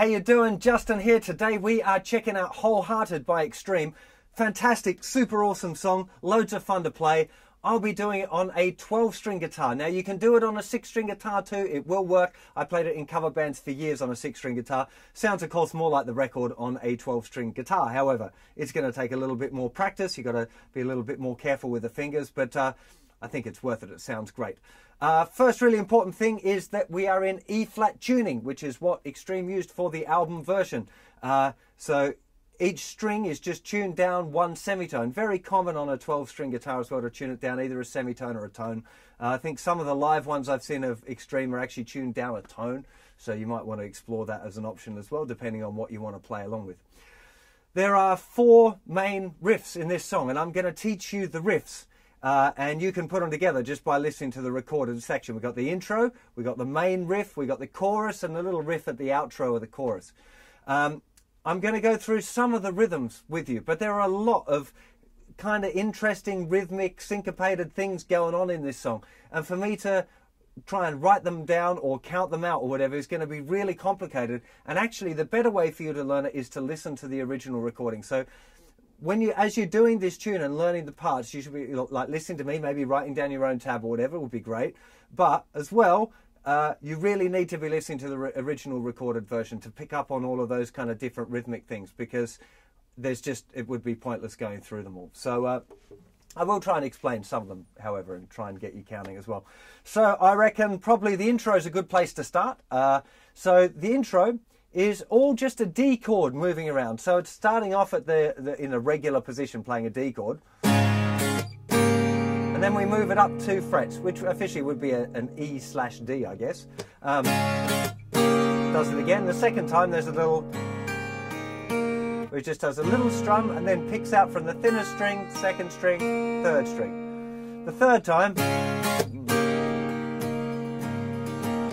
how you doing? Justin here. Today we are checking out Hole Hearted by Extreme. Fantastic, super awesome song, loads of fun to play. I'll be doing it on a 12 string guitar. Now you can do it on a 6 string guitar too, it will work. I played it in cover bands for years on a 6 string guitar. Sounds of course more like the record on a 12 string guitar. However, it's going to take a little bit more practice. You've got to be a little bit more careful with the fingers, but uh, I think it's worth it. It sounds great. Uh, first really important thing is that we are in E flat tuning, which is what Extreme used for the album version. Uh, so each string is just tuned down one semitone. Very common on a 12 string guitar as well to tune it down either a semitone or a tone. Uh, I think some of the live ones I've seen of Extreme are actually tuned down a tone. So you might want to explore that as an option as well, depending on what you want to play along with. There are four main riffs in this song, and I'm going to teach you the riffs. Uh, and you can put them together just by listening to the recorded section. We've got the intro, we've got the main riff, we've got the chorus, and a little riff at the outro of the chorus. Um, I'm going to go through some of the rhythms with you, but there are a lot of kind of interesting rhythmic syncopated things going on in this song. And for me to try and write them down or count them out or whatever is going to be really complicated. And actually, the better way for you to learn it is to listen to the original recording. So when you as you're doing this tune and learning the parts you should be like listening to me maybe writing down your own tab or whatever would be great but as well uh, you really need to be listening to the original recorded version to pick up on all of those kind of different rhythmic things because there's just it would be pointless going through them all. So uh, I will try and explain some of them, however, and try and get you counting as well. So I reckon probably the intro is a good place to start. Uh, so the intro is all just a D chord moving around. So it's starting off at the, the in a regular position playing a D chord and then we move it up two frets, which officially would be a, an E slash D, I guess. Um, does it again. The second time there's a little, which just does a little strum and then picks out from the thinner string, second string, third string. The third time,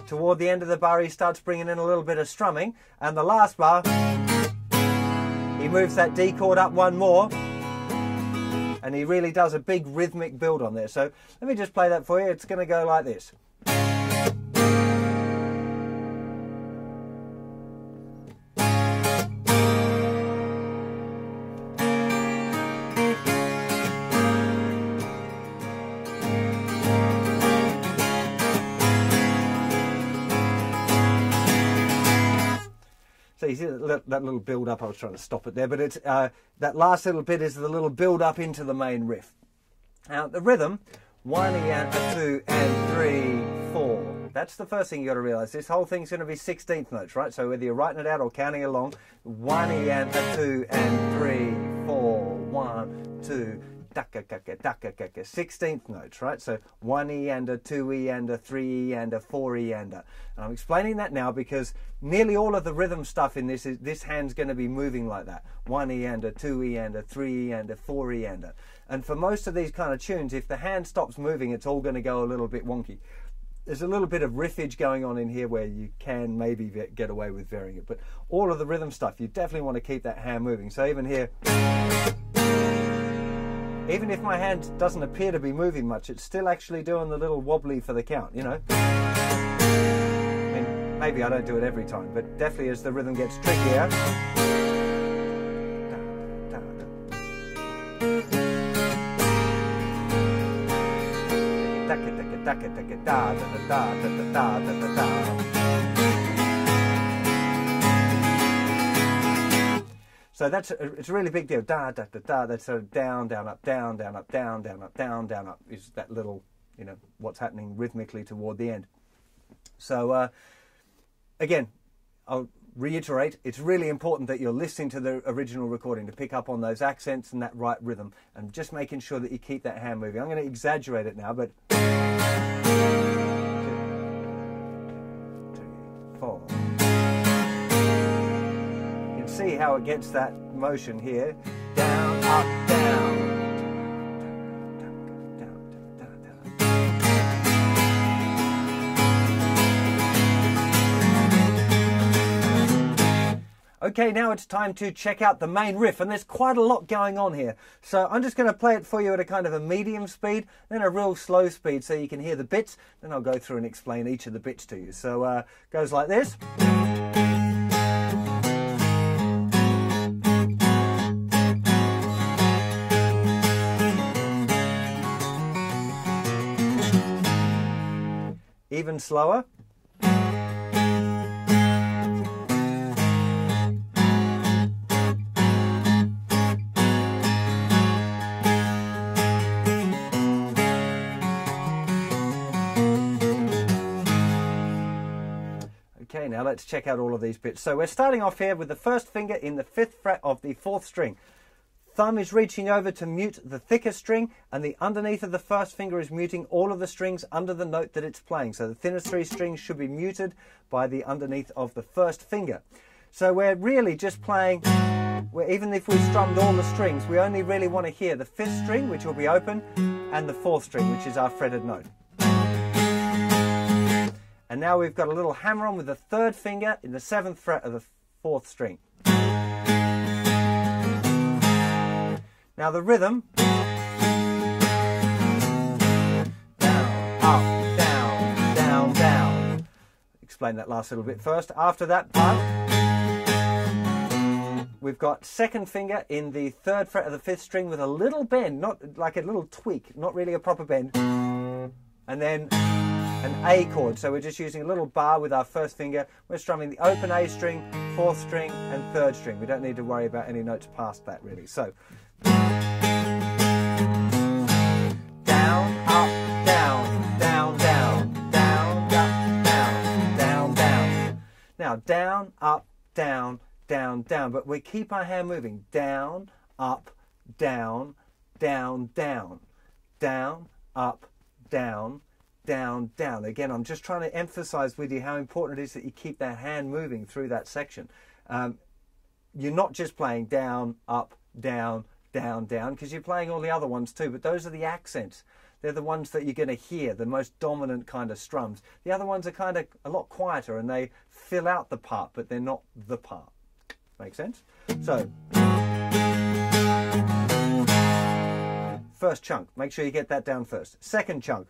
toward the end of the bar, he starts bringing in a little bit of strumming, and the last bar, he moves that D chord up one more and he really does a big rhythmic build on there. So let me just play that for you. It's going to go like this. See that, that little build up. I was trying to stop it there, but it's uh, that last little bit is the little build up into the main riff. Now the rhythm, one and two and three, four. That's the first thing you got to realize. This whole thing's going to be 16th notes, right? So whether you're writing it out or counting along, one and two and three, four, one, two, 16th notes, right? So one E and a, two E and a, three E and a, four E and a. And I'm explaining that now because nearly all of the rhythm stuff in this is this hand's going to be moving like that. One E and a, two E and a, three E and a, four E and a. And for most of these kind of tunes, if the hand stops moving, it's all going to go a little bit wonky. There's a little bit of riffage going on in here where you can maybe get away with varying it, but all of the rhythm stuff, you definitely want to keep that hand moving. So even here. Even if my hand doesn't appear to be moving much, it's still actually doing the little wobbly for the count, you know? I mean, maybe I don't do it every time, but definitely as the rhythm gets trickier. So that's a, it's a really big deal. Da da da da. That's sort of down, down, up, down, down, up, down, down, up, down, down, up. Is that little, you know, what's happening rhythmically toward the end. So uh, again, I'll reiterate. It's really important that you're listening to the original recording to pick up on those accents and that right rhythm, and just making sure that you keep that hand moving. I'm going to exaggerate it now, but. See how it gets that motion here. Down, up, down. Okay, now it's time to check out the main riff, and there's quite a lot going on here. So I'm just going to play it for you at a kind of a medium speed, then a real slow speed so you can hear the bits. Then I'll go through and explain each of the bits to you. So uh, goes like this. Even slower. Okay, now let's check out all of these bits. So we're starting off here with the first finger in the fifth fret of the fourth string. Thumb is reaching over to mute the thicker string, and the underneath of the first finger is muting all of the strings under the note that it's playing. So the thinnest three strings should be muted by the underneath of the first finger. So we're really just playing, even if we strummed all the strings, we only really want to hear the fifth string, which will be open, and the fourth string, which is our fretted note. And now we've got a little hammer on with the third finger in the seventh fret of the fourth string. Now the rhythm. Down, up, down, down, down. Explain that last little bit first. After that part, we've got second finger in the third fret of the fifth string with a little bend, not like a little tweak, not really a proper bend. And then an A chord. So we're just using a little bar with our first finger. We're strumming the open A string, fourth string, and third string. We don't need to worry about any notes past that really. So Now down, up, down, down, down. But we keep our hand moving. Down, up, down, down, down. Down, up, down, down, down. Again, I'm just trying to emphasize with you how important it is that you keep that hand moving through that section. Um, you're not just playing down, up, down, down, down, because you're playing all the other ones too, but those are the accents. They're the ones that you're going to hear, the most dominant kind of strums. The other ones are kind of a lot quieter and they fill out the part, but they're not the part. Make sense? So, first chunk, make sure you get that down first. Second chunk.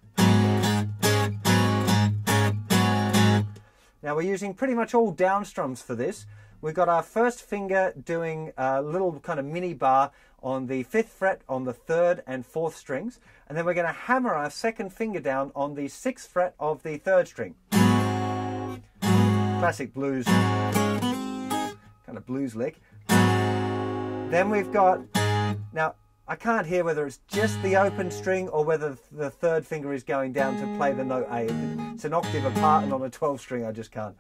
Now we're using pretty much all down strums for this. We've got our first finger doing a little kind of mini bar on the fifth fret on the third and fourth strings. And then we're going to hammer our second finger down on the sixth fret of the third string. Classic blues, kind of blues lick. Then we've got, now I can't hear whether it's just the open string or whether the third finger is going down to play the note A. It's an octave apart and on a 12 string I just can't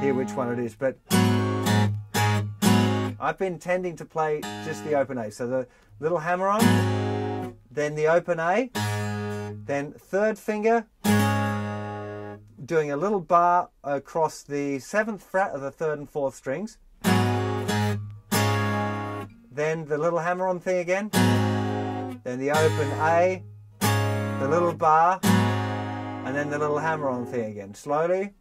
hear which one it is. But I've been tending to play just the open A. So the little hammer on, then the open A, then third finger, doing a little bar across the seventh fret of the third and fourth strings. Then the little hammer on thing again. Then the open A, the little bar, and then the little hammer on thing again. Slowly.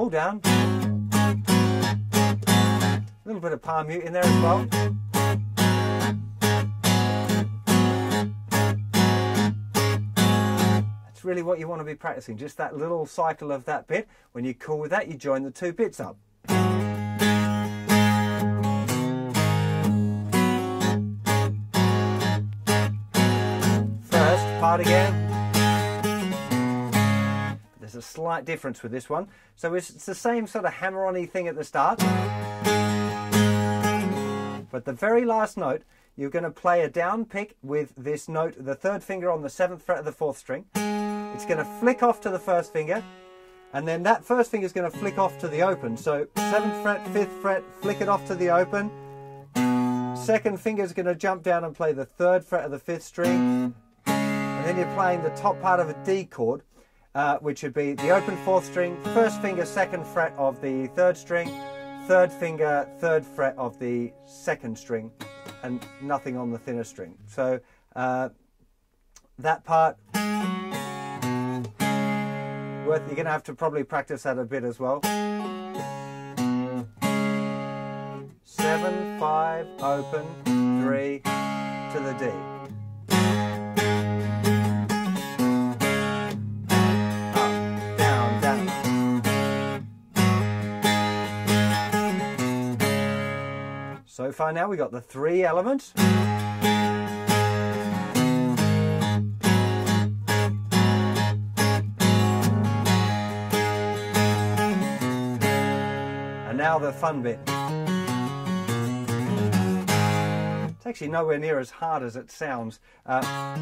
Oh, all down. A little bit of palm mute in there as well. That's really what you want to be practicing, just that little cycle of that bit. When you're cool with that, you join the two bits up. First part again a slight difference with this one. So it's, the same sort of hammer-on-y thing at the start. But the very last note, you're going to play a down pick with this note, the third finger on the seventh fret of the fourth string. It's going to flick off to the first finger, and then that first finger is going to flick off to the open. So seventh fret, fifth fret, flick it off to the open. Second finger is going to jump down and play the third fret of the fifth string. And then you're playing the top part of a D chord uh, which would be the open fourth string, first finger, second fret of the third string, third finger, third fret of the second string, and nothing on the thinner string. So uh, that part, you're going to have to probably practice that a bit as well. Seven, five, open, three, to the D. So far now we got the three elements. And now the fun bit. It's actually nowhere near as hard as it sounds. Uh,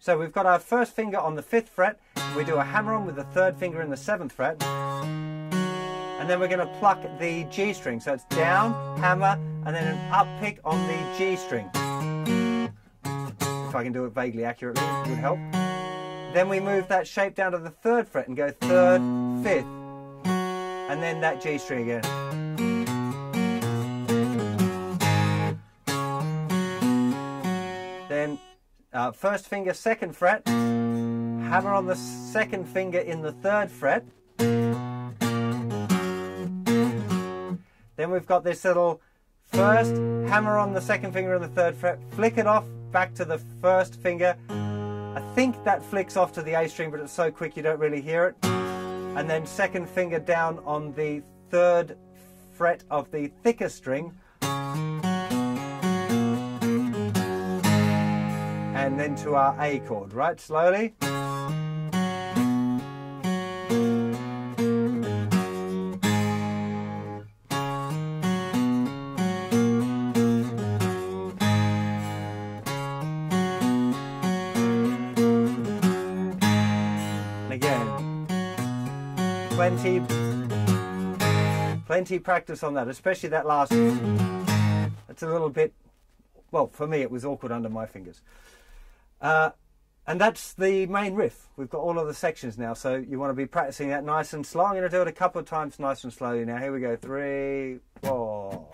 so we've got our first finger on the fifth fret. We do a hammer on with the third finger in the seventh fret. And then we're going to pluck the G string. So it's down, hammer, and then an up pick on the G string. If I can do it vaguely accurately, it would help. Then we move that shape down to the third fret and go third, fifth, and then that G string again. Then uh, first finger, second fret, hammer on the second finger in the third fret. Then we've got this little first hammer on the second finger in the third fret, flick it off back to the first finger. I think that flicks off to the A string, but it's so quick you don't really hear it. And then second finger down on the third fret of the thicker string. And then to our A chord, right? Slowly. Plenty, plenty practice on that, especially that last. It's a little bit, well, for me it was awkward under my fingers. Uh, and that's the main riff. We've got all of the sections now, so you want to be practicing that nice and slow. I'm going to do it a couple of times nice and slowly now. Here we go. Three, four.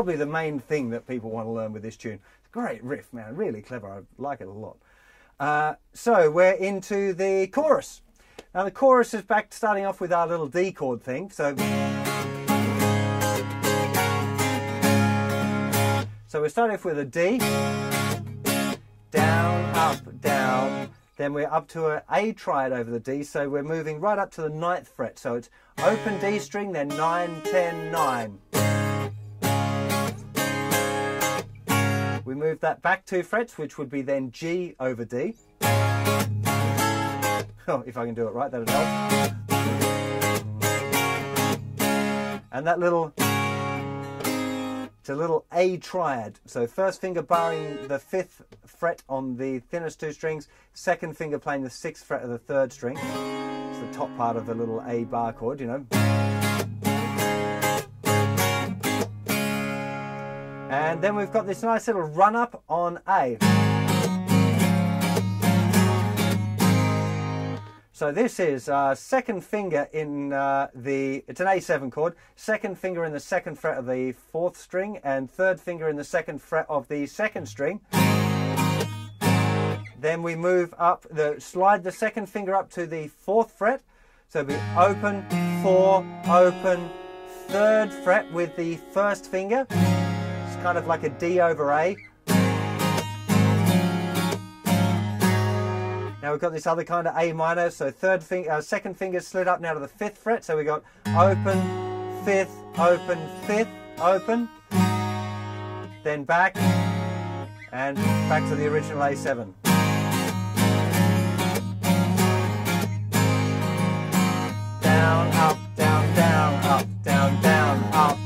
Probably the main thing that people want to learn with this tune. Great riff, man. Really clever. I like it a lot. Uh, so we're into the chorus. Now the chorus is back starting off with our little D chord thing. So, so we're starting off with a D, down, up, down. Then we're up to an A triad over the D. So we're moving right up to the ninth fret. So it's open D string, then 9, 10, 9. We move that back two frets, which would be then G over D. Oh, if I can do it right, that'd help. And that little, it's a little A triad. So first finger barring the fifth fret on the thinnest two strings, second finger playing the sixth fret of the third string. It's the top part of the little A bar chord, you know. And then we've got this nice little run up on A. So this is uh, second finger in uh, the, it's an A7 chord, second finger in the second fret of the fourth string, and third finger in the second fret of the second string. Then we move up, the slide the second finger up to the fourth fret. So we open, four, open, third fret with the first finger. Kind of like a D over A. Now we've got this other kind of A minor, so third finger, uh, second finger slid up now to the fifth fret. So we got open, fifth, open, fifth, open, then back, and back to the original A7. Down, up, down, down, up, down, down, up,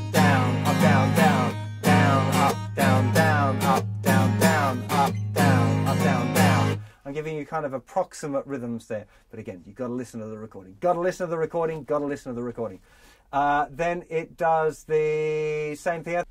kind of approximate rhythms there, but again, you've got to listen to the recording. Got to listen to the recording. Got to listen to the recording. Uh, then it does the same thing.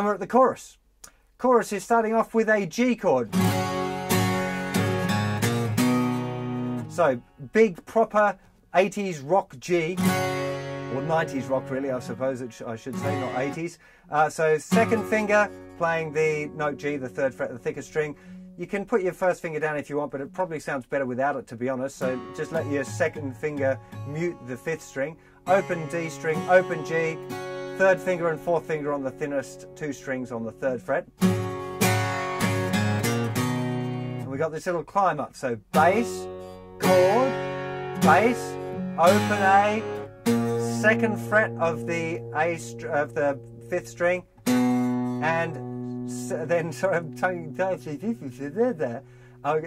And we're at the chorus. Chorus is starting off with a G chord. So, big, proper 80s rock G, or 90s rock really, I suppose sh I should say, not 80s. Uh, so, second finger playing the note G, the third fret, the thicker string. You can put your first finger down if you want, but it probably sounds better without it, to be honest. So, just let your second finger mute the fifth string. Open D string, open G, third finger and fourth finger on the thinnest two strings on the third fret. And we got this little climb up. So, bass, chord, bass, open A, second fret of the A of the fifth string, and then sorry, I'm tongue there.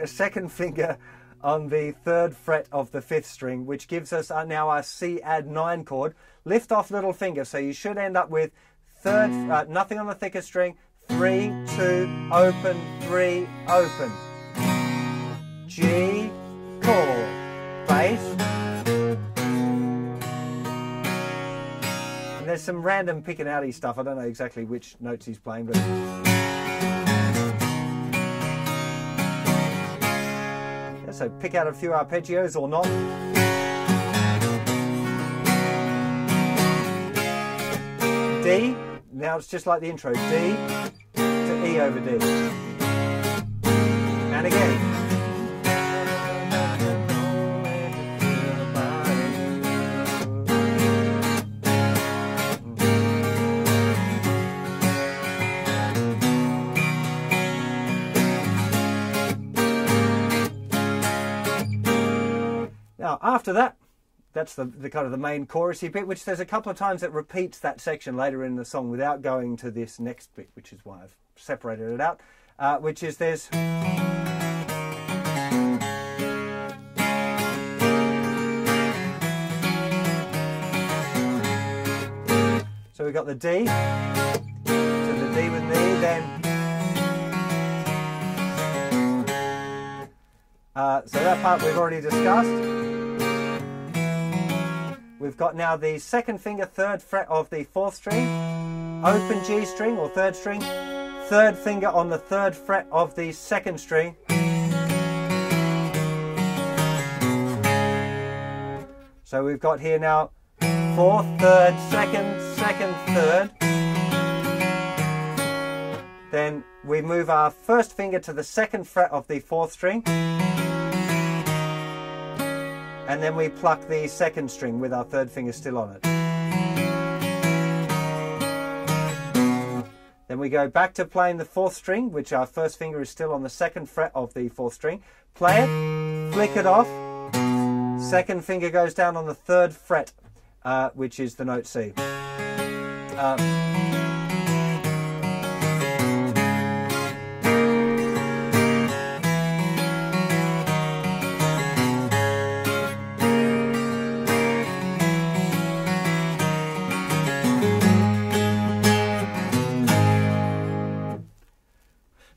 Second finger on the third fret of the fifth string, which gives us now our C add nine chord. Lift off little finger, so you should end up with third, uh, nothing on the thicker string, three, two, open, three, open. G, chord, bass. And there's some random picking outy stuff. I don't know exactly which notes he's playing, but. So pick out a few arpeggios or not. D, now it's just like the intro, D to E over D. after that, that's the, the kind of the main chorusy bit, which there's a couple of times that repeats that section later in the song without going to this next bit, which is why I've separated it out, uh, which is there's. So we've got the D, to the D with me, then Uh, so that part we've already discussed. We've got now the second finger, third fret of the fourth string, open G string or third string, third finger on the third fret of the second string. So we've got here now fourth, third, second, second, third. Then we move our first finger to the second fret of the fourth string. And then we pluck the second string with our third finger still on it. Then we go back to playing the fourth string, which our first finger is still on the second fret of the fourth string. Play it, flick it off. Second finger goes down on the third fret, uh, which is the note C. Um,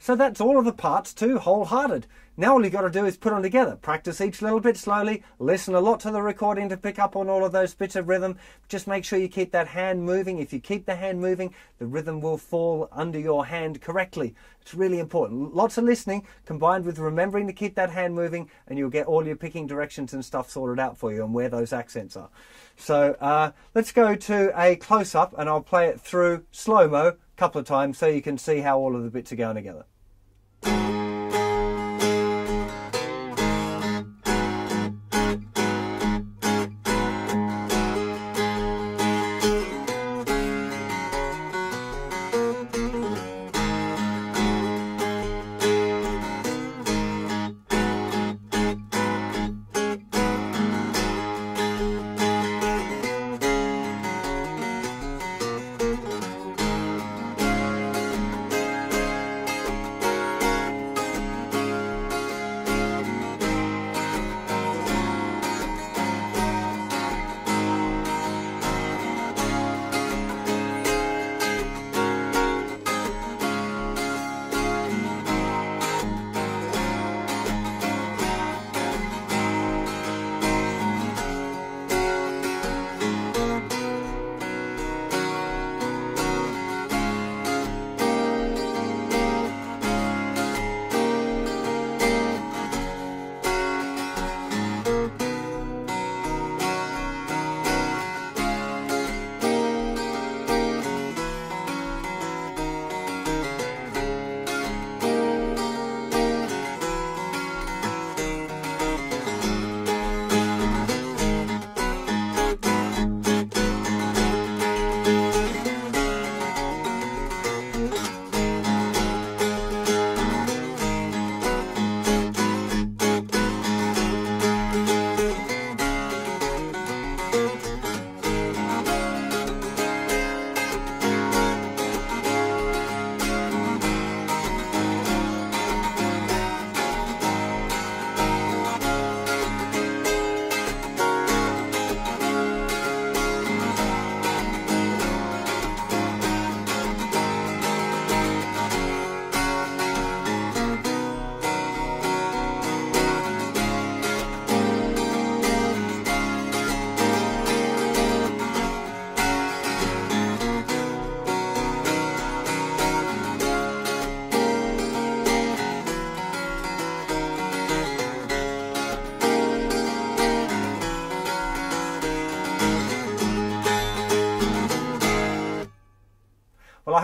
So that's all of the parts to Hole Hearted. Now all you've got to do is put them together. Practice each little bit slowly. Listen a lot to the recording to pick up on all of those bits of rhythm. Just make sure you keep that hand moving. If you keep the hand moving, the rhythm will fall under your hand correctly. It's really important. Lots of listening combined with remembering to keep that hand moving, and you'll get all your picking directions and stuff sorted out for you and where those accents are. So uh, let's go to a close up, and I'll play it through slow mo a couple of times so you can see how all of the bits are going together.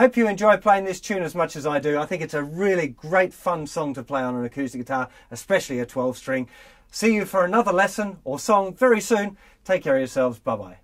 Hope you enjoy playing this tune as much as I do. I think it's a really great, fun song to play on an acoustic guitar, especially a 12 string. See you for another lesson or song very soon. Take care of yourselves. Bye bye.